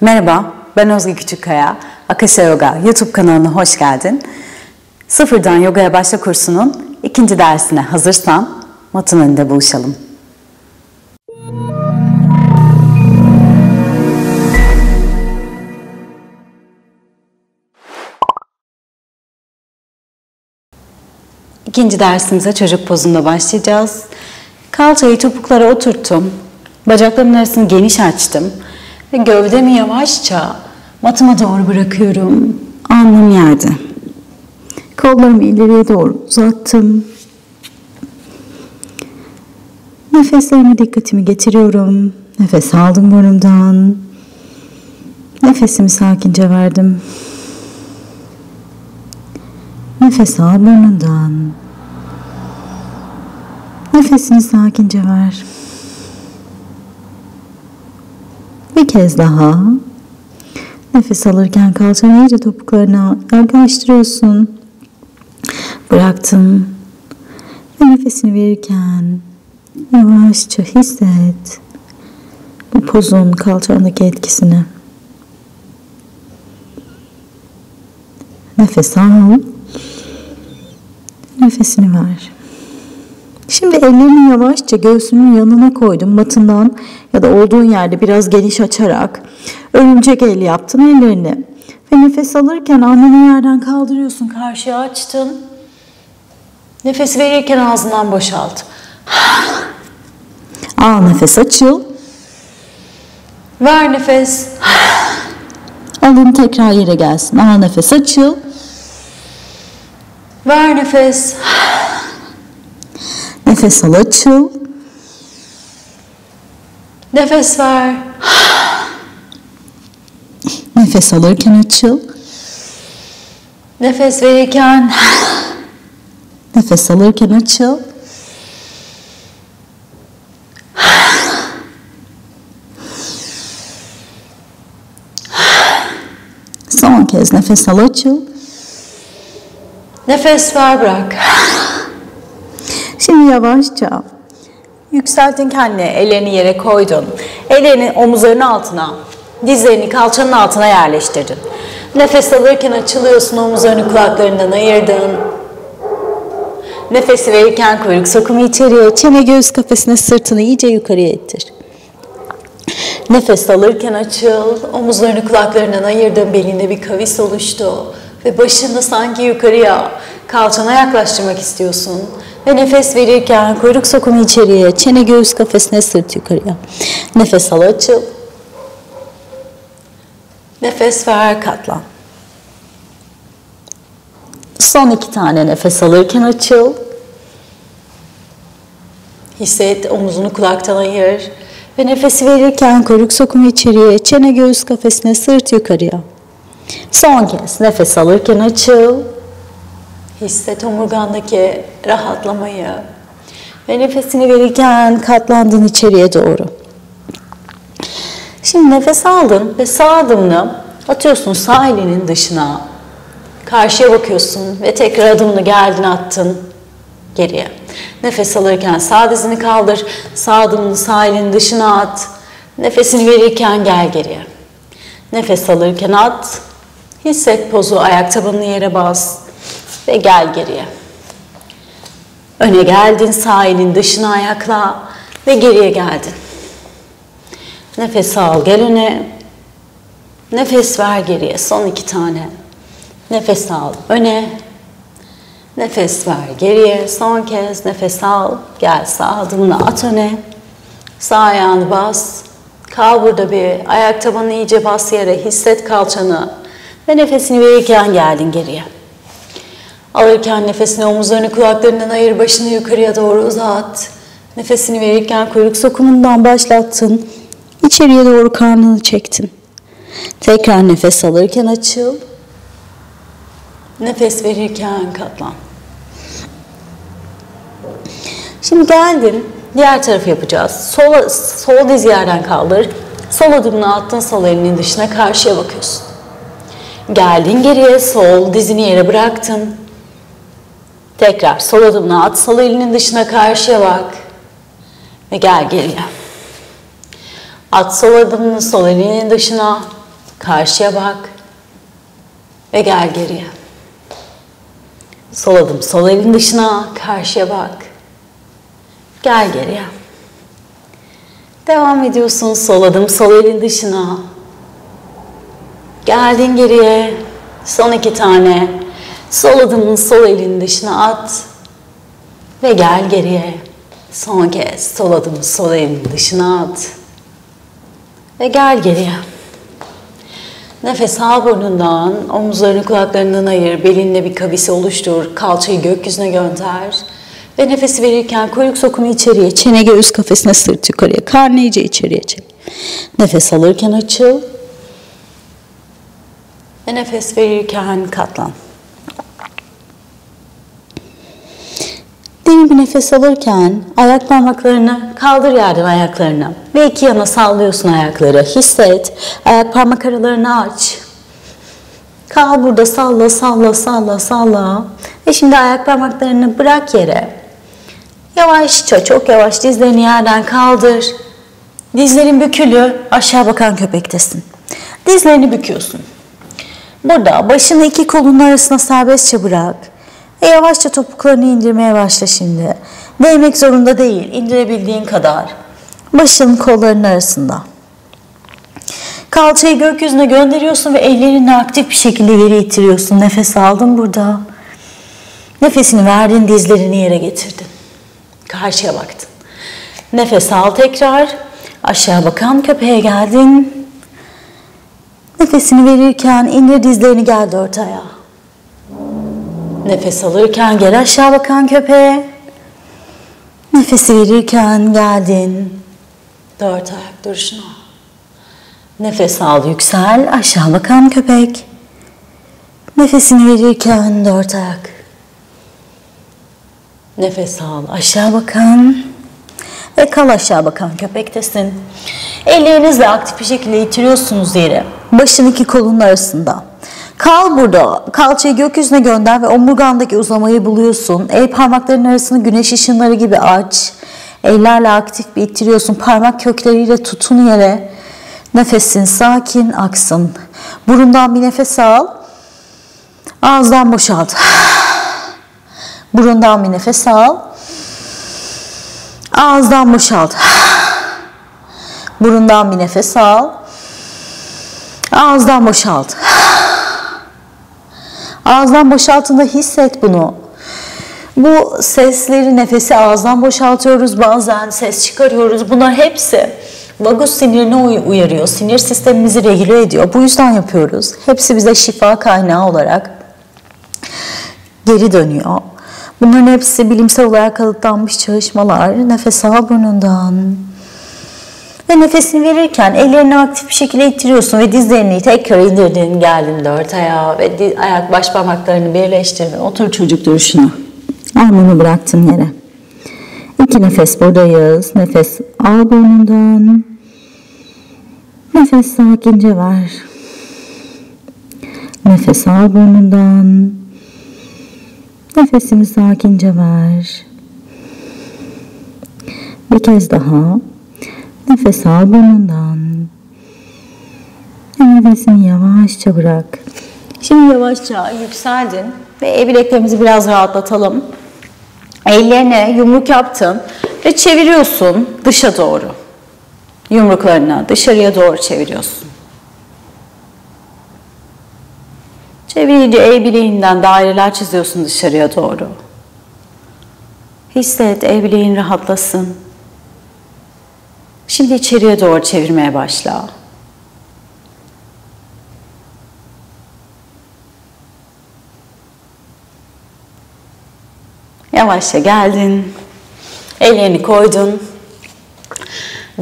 Merhaba, ben Özge Küçükkaya. Akasha Yoga YouTube kanalına hoş geldin. Sıfırdan Yogaya Başla kursunun ikinci dersine hazırsan matın önünde buluşalım. İkinci dersimize çocuk pozunda başlayacağız. Kalçayı topuklara oturttum. Bacaklarımın arasını geniş açtım. Ve gövdemi yavaşça matıma doğru bırakıyorum. Alnım yerde. Kollarımı ileriye doğru uzattım. Nefeslerime dikkatimi getiriyorum. Nefes aldım burnumdan. Nefesimi sakince verdim. Nefes al burnundan. Nefesini sakince ver. Bir kez daha. Nefes alırken kalçanı iyice topuklarına yaklaştırıyorsun. Bıraktın. Ve nefesini verirken yavaşça hisset bu pozun kalçandaki etkisini. Nefes al. Nefesini ver. Şimdi ellerini yavaşça göğsünün yanına koydum matından ya da olduğun yerde biraz geniş açarak örümcek el yaptın ellerini. Ve nefes alırken alnını yerden kaldırıyorsun karşıya açtın. Nefes verirken ağzından boşalt. Al nefes açıl. Ver nefes. Alın tekrar yere gelsin. Al nefes açıl. Ver nefes. Nefes al açıl. Nefes ver. Nefes alırken açıl. Nefes verirken nefes alırken açıl. Son kez nefes al açıl. Nefes ver bırak. Şimdi yavaşça yükseltin kendini, ellerini yere koydun. Ellerini omuzlarının altına, dizlerini kalçanın altına yerleştirdin. Nefes alırken açılıyorsun, omuzlarını kulaklarından ayırdın. Nefesi verirken kuyruk sokumu içeriye, çene göğüs kafesine sırtını iyice yukarıya ittir. Nefes alırken açıl, omuzlarını kulaklarından ayırdın, belinde bir kavis oluştu. Ve başını sanki yukarıya, kalçana yaklaştırmak istiyorsun. Ve nefes verirken kuyruk sokumu içeriye, çene göğüs kafesine sırt yukarıya. Nefes al açıl. Nefes ver katlan. Son iki tane nefes alırken açıl. Hisset omuzunu kulaktan ayır. Ve nefesi verirken kuyruk sokumu içeriye, çene göğüs kafesine sırt yukarıya. Son kez nefes alırken açıl. Hisset omurgandaki rahatlamayı. Ve nefesini verirken katlandın içeriye doğru. Şimdi nefes aldın ve sağ adımını atıyorsun sağ elinin dışına. Karşıya bakıyorsun ve tekrar adımını geldin attın geriye. Nefes alırken sağ dizini kaldır, sağ adımını sağ elinin dışına at. Nefesini verirken gel geriye. Nefes alırken at. Hisset pozu, ayak tabanını yere bas ve gel geriye. Öne geldin, sağ elin dışına ayakla ve geriye geldin. Nefes al, gel öne. Nefes ver geriye, son iki tane. Nefes al, öne. Nefes ver geriye, son kez nefes al. Gel sağ adımını at öne. Sağ ayağını bas. Kal burada bir, ayak tabanını iyice bas yere, hisset kalçanı. Ve nefesini verirken geldin geriye. Alırken nefesini omuzlarını kulaklarından ayır, başını yukarıya doğru uzat. Nefesini verirken kuyruk sokumundan başlattın. İçeriye doğru karnını çektin. Tekrar nefes alırken açıl. Nefes verirken katlan. Şimdi geldin. Diğer tarafı yapacağız. Sol, sol diz yerden kaldır. Sol adımını attın sol elinin dışına karşıya bakıyorsun. Geldin geriye sol dizini yere bıraktın. Tekrar sol adımını at, sol elinin dışına karşıya bak. Ve gel geriye. At sol adımını sol elinin dışına. karşıya bak ve gel geriye. Sol adım sol elin dışına, karşıya bak. Gel geriye. Devam ediyorsun sol adım sol elin dışına. Geldin geriye. Son iki tane. Sol adımın sol elin dışına at. Ve gel geriye. Son kez sol adımı sol elin dışına at. Ve gel geriye. Nefes al burnundan, omuzlarını kulaklarından ayır, belinle bir kavisi oluştur, kalçayı gökyüzüne gönder. Ve nefesi verirken kuyruk sokumu içeriye, çene göğüs kafesine sırt yukarıya, karnı iyice içeriye çek. Nefes alırken açıl. Ve nefes verirken katlan. Derin bir nefes alırken ayak parmaklarını kaldır yerden ayaklarını ve iki yana sallıyorsun ayakları. Hisset. Ayak parmak aralarını aç. Kal burada salla salla salla salla. Ve şimdi ayak parmaklarını bırak yere. Yavaşça çok yavaş dizlerini yerden kaldır. Dizlerin bükülü aşağı bakan köpektesin. Dizlerini büküyorsun. Burada başını iki kolun arasına serbestçe bırak. Ve yavaşça topuklarını indirmeye başla şimdi. Değmek zorunda değil, indirebildiğin kadar. Başının kollarının arasında. Kalçayı gökyüzüne gönderiyorsun ve ellerini aktif bir şekilde yere itiriyorsun. Nefes aldın burada. Nefesini verdin, dizlerini yere getirdin. Karşıya baktın. Nefes al tekrar. Aşağı bakan köpeğe geldin. Nefesini verirken indir dizlerini gel dört ayağa. Nefes alırken gel aşağı bakan köpeğe. Nefesi verirken geldin. Dört ayak duruşuna. Nefes al yüksel aşağı bakan köpek. Nefesini verirken dört ayak. Nefes al aşağı bakan ve kal aşağı bakan köpektesin. Ellerinizle aktif bir şekilde itiriyorsunuz yere. Başın iki kolun arasında. Kal burada. Kalçayı gökyüzüne gönder ve omurgandaki uzamayı buluyorsun. El parmaklarının arasını güneş ışınları gibi aç. Ellerle aktif bir ittiriyorsun. Parmak kökleriyle tutun yere. Nefesin sakin aksın. Burundan bir nefes al. Ağızdan boşalt. Burundan bir nefes al. Ağızdan boşalt. Burundan bir nefes al. Ağızdan boşalt. Ağızdan boşaltında hisset bunu. Bu sesleri, nefesi ağızdan boşaltıyoruz. Bazen ses çıkarıyoruz. Bunlar hepsi vagus sinirini uyarıyor. Sinir sistemimizi regüle ediyor. Bu yüzden yapıyoruz. Hepsi bize şifa kaynağı olarak geri dönüyor. Bunların hepsi bilimsel olarak kanıtlanmış çalışmalar. Nefes al burnundan. Ve nefesini verirken ellerini aktif bir şekilde ittiriyorsun ve dizlerini tekrar indirdin, geldin dört ayağa ve ayak baş parmaklarını birleştirdin. Otur çocuk duruşuna. Armını bıraktın yere. İki nefes buradayız. Nefes al burnundan. Nefes sakince ver. Nefes al burnundan. Nefesini sakince ver. Bir kez daha. Nefes al burnundan. Nefesini yavaşça bırak. Şimdi yavaşça yükseldin ve el bileklerimizi biraz rahatlatalım. Ellerine yumruk yaptın ve çeviriyorsun dışa doğru. Yumruklarını dışarıya doğru çeviriyorsun. Çevirince el bileğinden daireler çiziyorsun dışarıya doğru. Hisset el bileğin rahatlasın. Şimdi içeriye doğru çevirmeye başla. Yavaşça geldin. Ellerini koydun.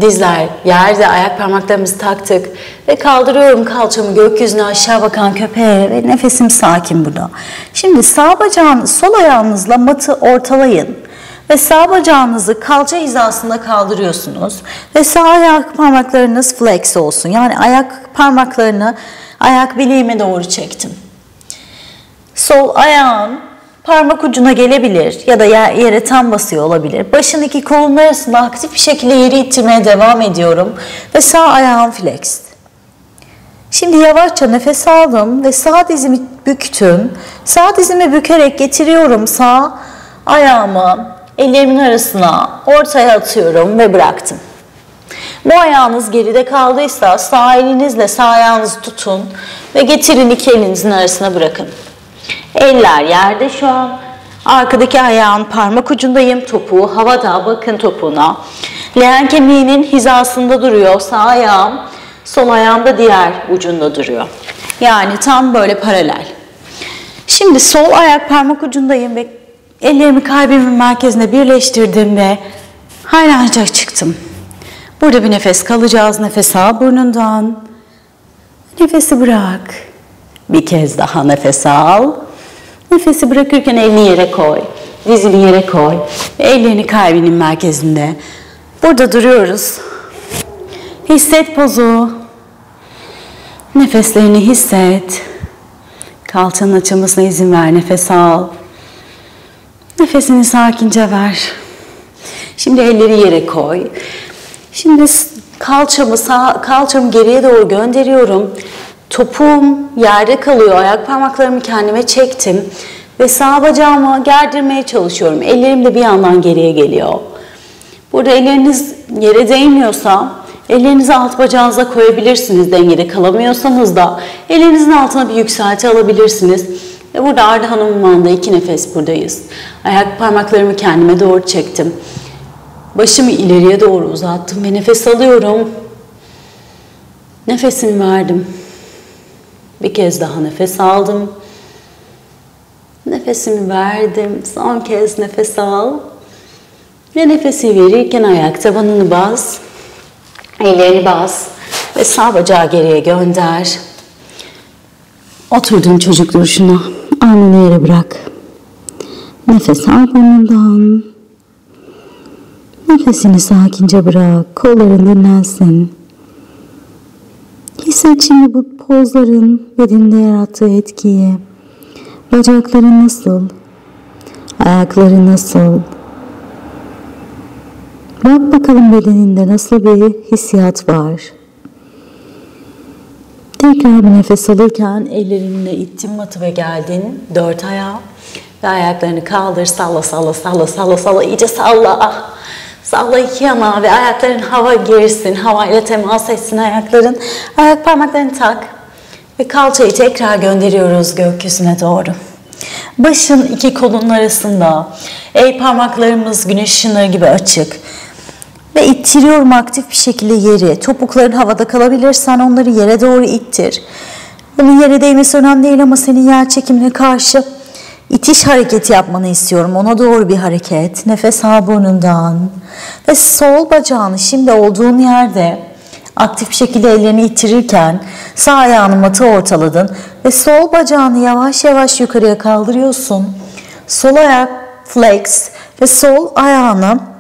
Dizler yerde, ayak parmaklarımızı taktık ve kaldırıyorum kalçamı gökyüzüne aşağı bakan köpeğe ve nefesim sakin burada. Şimdi sağ bacağın sol ayağınızla matı ortalayın ve sağ bacağınızı kalça hizasında kaldırıyorsunuz ve sağ ayak parmaklarınız flex olsun. Yani ayak parmaklarını ayak bileğime doğru çektim. Sol ayağın parmak ucuna gelebilir ya da yere tam basıyor olabilir. Başın iki kolun arasında aktif bir şekilde yeri ittirmeye devam ediyorum ve sağ ayağım flex. Şimdi yavaşça nefes aldım ve sağ dizimi büktüm. Sağ dizimi bükerek getiriyorum sağ ayağımı ellerimin arasına ortaya atıyorum ve bıraktım. Bu ayağınız geride kaldıysa sağ elinizle sağ ayağınızı tutun ve getirin iki elinizin arasına bırakın. Eller yerde şu an. Arkadaki ayağın parmak ucundayım. Topuğu havada. Bakın topuğuna. Leğen kemiğinin hizasında duruyor. Sağ ayağım. Sol ayağım da diğer ucunda duruyor. Yani tam böyle paralel. Şimdi sol ayak parmak ucundayım ve ellerimi kalbimin merkezine birleştirdim ve hayranca çıktım. Burada bir nefes kalacağız. Nefes al burnundan. Nefesi bırak. Bir kez daha nefes al. Nefesi bırakırken elini yere koy. Dizini yere koy. Ellerini kalbinin merkezinde. Burada duruyoruz. Hisset pozu. Nefeslerini hisset. Kalçanın açılmasına izin ver. Nefes al. Nefesini sakince ver. Şimdi elleri yere koy. Şimdi kalçamı sağ, kalçamı geriye doğru gönderiyorum. Topuğum yerde kalıyor. Ayak parmaklarımı kendime çektim. Ve sağ bacağımı gerdirmeye çalışıyorum. Ellerim de bir yandan geriye geliyor. Burada elleriniz yere değmiyorsa ellerinizi alt bacağınıza koyabilirsiniz dengede kalamıyorsanız da ellerinizin altına bir yükselti alabilirsiniz. Ve burada Arda Hanım'ın iki nefes buradayız. Ayak parmaklarımı kendime doğru çektim. Başımı ileriye doğru uzattım ve nefes alıyorum. Nefesimi verdim. Bir kez daha nefes aldım. Nefesimi verdim. Son kez nefes al. Ve nefesi verirken ayak tabanını bas. Ellerini bas. Ve sağ bacağı geriye gönder. Oturduğun çocuk duruşuna. Alnını yere bırak. Nefes al burnundan. Nefesini sakince bırak. Kolların dinlensin. Hisset şimdi bu pozların bedeninde yarattığı etkiyi. Bacakların nasıl? Ayakları nasıl? Bak bakalım bedeninde nasıl bir hissiyat var. Tekrar bir nefes alırken ellerinle ittin matı ve geldin dört ayağa ve ayaklarını kaldır salla salla salla salla salla iyice salla. Salla iki yana ve ayakların hava girsin, havayla temas etsin ayakların. Ayak parmaklarını tak ve kalçayı tekrar gönderiyoruz gökyüzüne doğru. Başın iki kolun arasında, el parmaklarımız güneş ışınları gibi açık. Ve ittiriyorum aktif bir şekilde yeri. Topukların havada kalabilirsen onları yere doğru ittir. Bunun yere değmesi önemli değil ama senin yer çekimine karşı itiş hareketi yapmanı istiyorum. Ona doğru bir hareket. Nefes al burnundan. Ve sol bacağını şimdi olduğun yerde aktif bir şekilde ellerini itirirken sağ ayağını mata ortaladın ve sol bacağını yavaş yavaş yukarıya kaldırıyorsun. Sol ayak flex ve sol ayağını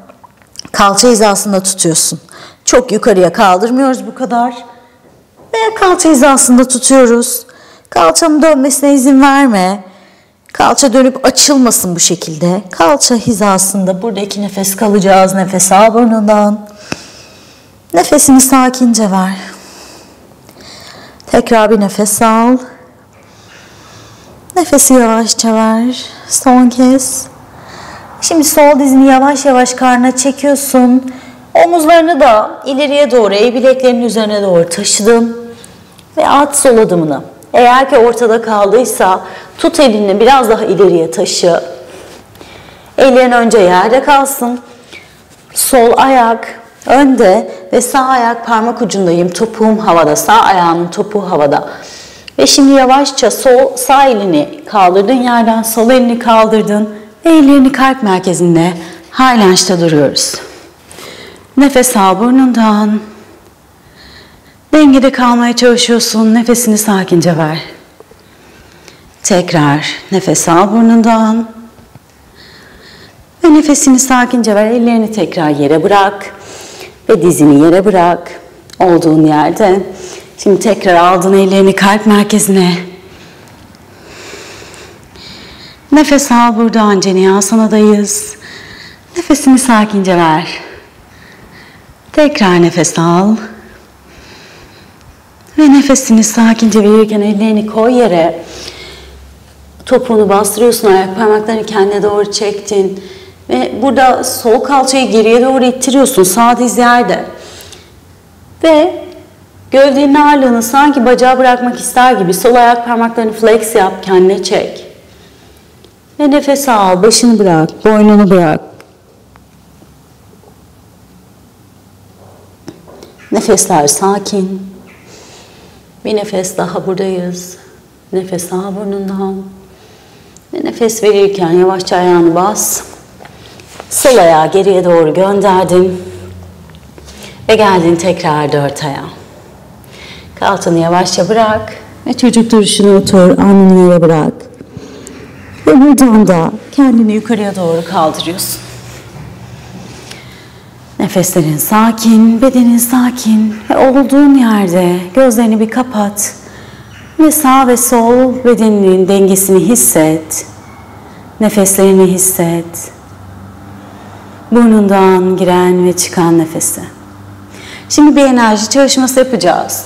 kalça hizasında tutuyorsun. Çok yukarıya kaldırmıyoruz bu kadar. Ve kalça hizasında tutuyoruz. Kalçanın dönmesine izin verme. Kalça dönüp açılmasın bu şekilde. Kalça hizasında buradaki nefes kalacağız. Nefes al burnundan. Nefesini sakince ver. Tekrar bir nefes al. Nefesi yavaşça ver. Son kez. Şimdi sol dizini yavaş yavaş karnına çekiyorsun. Omuzlarını da ileriye doğru, el bileklerinin üzerine doğru taşıdım. Ve at sol adımını. Eğer ki ortada kaldıysa tut elini biraz daha ileriye taşı. Ellerin önce yerde kalsın. Sol ayak önde ve sağ ayak parmak ucundayım. Topuğum havada. Sağ ayağımın topuğu havada. Ve şimdi yavaşça sol sağ elini kaldırdın yerden sol elini kaldırdın ellerini kalp merkezinde Highlange'da duruyoruz. Nefes al burnundan. Dengede kalmaya çalışıyorsun. Nefesini sakince ver. Tekrar nefes al burnundan. Ve nefesini sakince ver. Ellerini tekrar yere bırak. Ve dizini yere bırak. Olduğun yerde. Şimdi tekrar aldın ellerini kalp merkezine. Nefes al buradan Cenyasana'dayız. Nefesini sakince ver. Tekrar nefes al. Ve nefesini sakince verirken ellerini koy yere. Topuğunu bastırıyorsun, ayak parmaklarını kendine doğru çektin. Ve burada sol kalçayı geriye doğru ittiriyorsun, sağ diz yerde. Ve gövdenin ağırlığını sanki bacağı bırakmak ister gibi sol ayak parmaklarını flex yap, kendine çek. Ve nefes al, başını bırak, boynunu bırak. Nefesler sakin. Bir nefes daha buradayız. Nefes al burnundan. Ve nefes verirken yavaşça ayağını bas. Sol ayağı geriye doğru gönderdin. Ve geldin tekrar dört ayağa. Kalçanı yavaşça bırak. Ve çocuk duruşuna otur. Alnını yere bırak. Ve kendini yukarıya doğru kaldırıyorsun. Nefeslerin sakin, bedenin sakin ve olduğun yerde gözlerini bir kapat ve sağ ve sol bedeninin dengesini hisset. Nefeslerini hisset. Burnundan giren ve çıkan nefesi. Şimdi bir enerji çalışması yapacağız.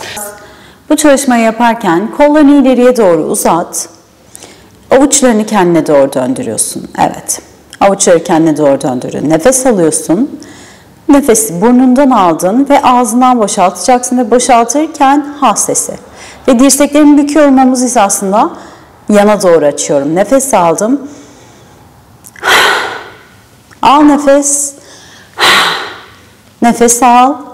Bu çalışmayı yaparken kollarını ileriye doğru uzat. Avuçlarını kendine doğru döndürüyorsun. Evet. Avuçları kendine doğru döndürün. Nefes alıyorsun. Nefesi burnundan aldın ve ağzından boşaltacaksın ve boşaltırken ha sesi. Ve dirseklerimi büküyorum omuz hizasında yana doğru açıyorum. Nefes aldım. Al nefes. Nefes al.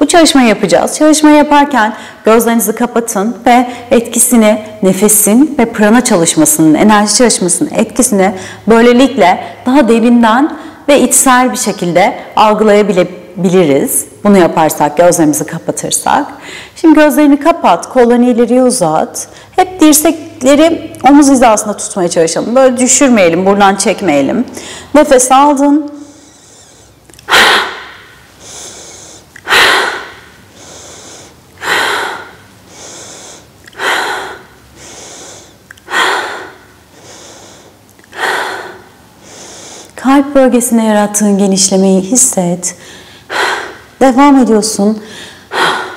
Bu çalışmayı yapacağız. Çalışmayı yaparken gözlerinizi kapatın ve etkisini nefesin ve prana çalışmasının, enerji çalışmasının etkisini böylelikle daha derinden ve içsel bir şekilde algılayabiliriz. Bunu yaparsak, gözlerimizi kapatırsak. Şimdi gözlerini kapat, kollarını ileriye uzat. Hep dirsekleri omuz hizasında tutmaya çalışalım. Böyle düşürmeyelim, buradan çekmeyelim. Nefes aldın. Bölgesine yarattığın genişlemeyi hisset. Devam ediyorsun.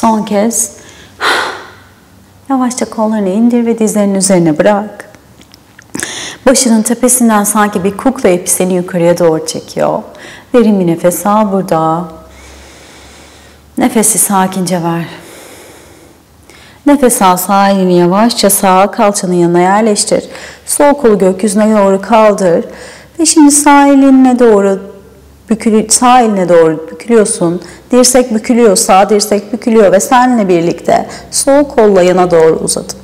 Son kez yavaşça kollarını indir ve dizlerinin üzerine bırak. Başının tepesinden sanki bir kukla ipi seni yukarıya doğru çekiyor. Derin bir nefes al burada. Nefesi sakince ver. Nefes al sağ elini yavaşça sağa kalçanın yanına yerleştir. Sol kolu gökyüzüne doğru kaldır. Ve şimdi sağ elinle doğru bükülü, sağ eline doğru bükülüyorsun. Dirsek bükülüyor, sağ dirsek bükülüyor ve seninle birlikte sol kolla yana doğru uzatın.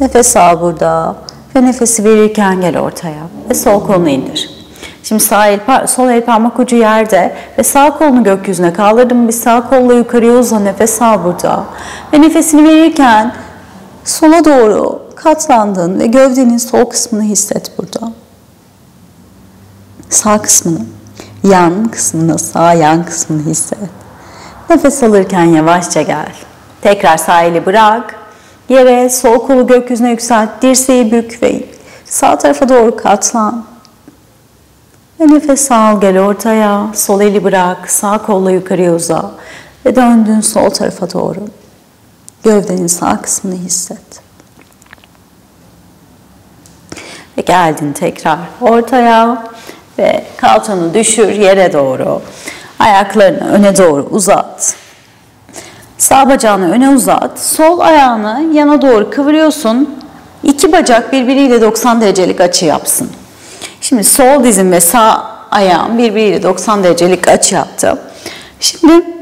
Nefes al burada ve nefesi verirken gel ortaya ve sol kolunu indir. Şimdi sağ el, sol el parmak ucu yerde ve sağ kolunu gökyüzüne kaldırdım. Bir sağ kolla yukarıya uzan nefes al burada. Ve nefesini verirken sola doğru katlandın ve gövdenin sol kısmını hisset burada. Sağ kısmını, yan kısmını, sağ yan kısmını hisset. Nefes alırken yavaşça gel. Tekrar sağ eli bırak. Yere sol kolu gökyüzüne yükselt. Dirseği bük ve sağ tarafa doğru katlan. Ve nefes al gel ortaya. Sol eli bırak. Sağ kolla yukarıya uza. Ve döndün sol tarafa doğru. Gövdenin sağ kısmını hisset. Ve geldin tekrar ortaya ve kalçanı düşür yere doğru. Ayaklarını öne doğru uzat. Sağ bacağını öne uzat. Sol ayağını yana doğru kıvırıyorsun. İki bacak birbiriyle 90 derecelik açı yapsın. Şimdi sol dizim ve sağ ayağım birbiriyle 90 derecelik açı yaptı. Şimdi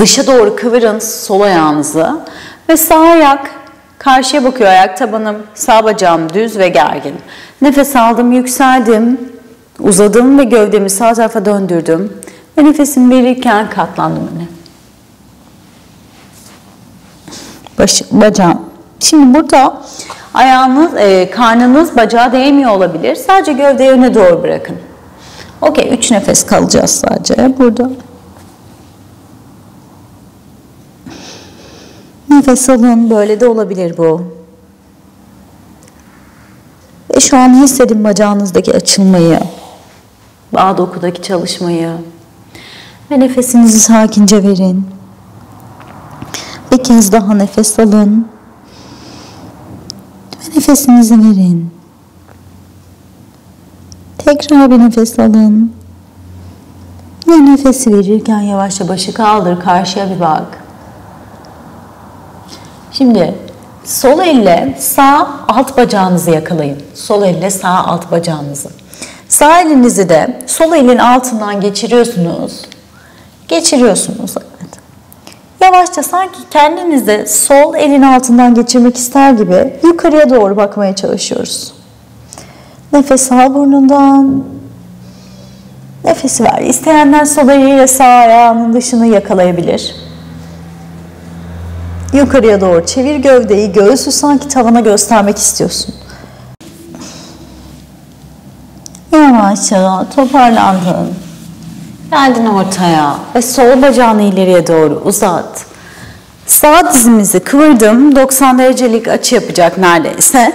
Dışa doğru kıvırın sol ayağınızı ve sağ ayak karşıya bakıyor ayak tabanım, sağ bacağım düz ve gergin. Nefes aldım, yükseldim, uzadım ve gövdemi sağ tarafa döndürdüm. Ve nefesimi verirken katlandım öne. Baş, bacağım. Şimdi burada ayağınız, e, karnınız bacağa değmiyor olabilir. Sadece gövdeyi öne doğru bırakın. Okey, üç nefes kalacağız sadece burada. Nefes alın, böyle de olabilir bu. Ve şu an hissedin bacağınızdaki açılmayı, bağ dokudaki çalışmayı. Ve nefesinizi sakince verin. Bir kez daha nefes alın. Ve nefesinizi verin. Tekrar bir nefes alın. Ve nefesi verirken yavaşça başı kaldır, karşıya bir bak. Şimdi sol elle sağ alt bacağınızı yakalayın. Sol elle sağ alt bacağınızı. Sağ elinizi de sol elin altından geçiriyorsunuz. Geçiriyorsunuz. Evet. Yavaşça sanki kendinizi sol elin altından geçirmek ister gibi yukarıya doğru bakmaya çalışıyoruz. Nefes al burnundan. Nefesi ver. İsteyenler sol eliyle sağ ayağının dışını yakalayabilir. Yukarıya doğru çevir gövdeyi. Göğsü sanki tavana göstermek istiyorsun. Yavaşça toparlandın. Geldin ortaya ve sol bacağını ileriye doğru uzat. Sağ dizimizi kıvırdım. 90 derecelik açı yapacak neredeyse.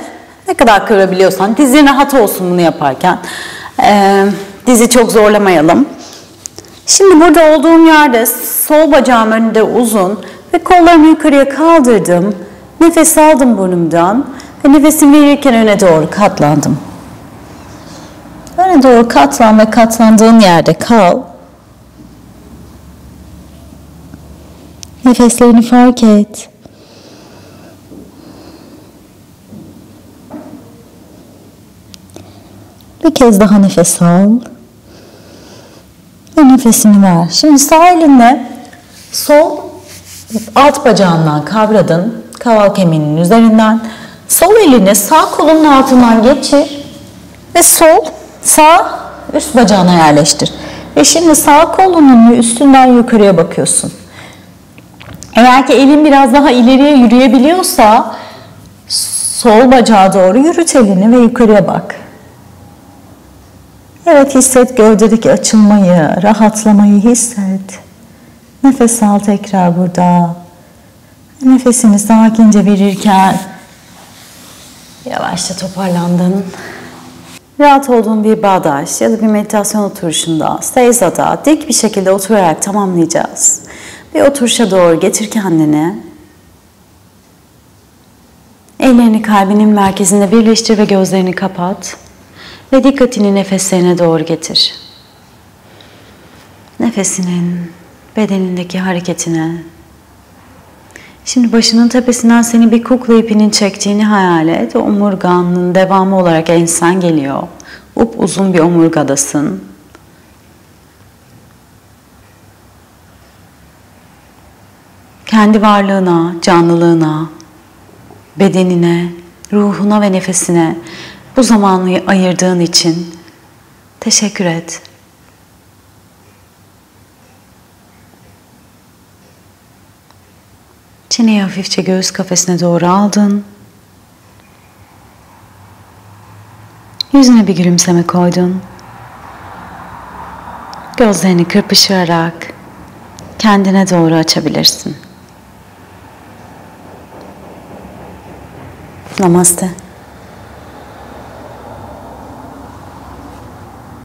Ne kadar kıvırabiliyorsan. Dizin rahat olsun bunu yaparken. Ee, dizi çok zorlamayalım. Şimdi burada olduğum yerde sol bacağım önünde uzun ve kollarımı yukarıya kaldırdım. Nefes aldım burnumdan ve nefesimi verirken öne doğru katlandım. Öne doğru katlan ve katlandığın yerde kal. Nefeslerini fark et. Bir kez daha nefes al. Ve nefesini ver. Şimdi sağ elinle sol alt bacağından kavradın. Kaval kemiğinin üzerinden. Sol elini sağ kolunun altından geçir. Ve sol sağ üst bacağına yerleştir. Ve şimdi sağ kolunun üstünden yukarıya bakıyorsun. Eğer ki elin biraz daha ileriye yürüyebiliyorsa sol bacağa doğru yürüt elini ve yukarıya bak. Evet hisset gövdedeki açılmayı, rahatlamayı hisset. Nefes al tekrar burada. Nefesini sakince verirken yavaşça toparlandın. Rahat olduğun bir bağdaş ya da bir meditasyon oturuşunda, seyzada dik bir şekilde oturarak tamamlayacağız. Bir oturuşa doğru getir kendini. Ellerini kalbinin merkezinde birleştir ve gözlerini kapat. Ve dikkatini nefeslerine doğru getir. Nefesinin bedenindeki hareketine. Şimdi başının tepesinden seni bir kukla ipinin çektiğini hayal et. Omurganın devamı olarak ensen geliyor. Up uzun bir omurgadasın. Kendi varlığına, canlılığına, bedenine, ruhuna ve nefesine bu zamanı ayırdığın için teşekkür et. Çeneyi hafifçe göğüs kafesine doğru aldın. Yüzüne bir gülümseme koydun. Gözlerini kırpıştırarak kendine doğru açabilirsin. Namaste.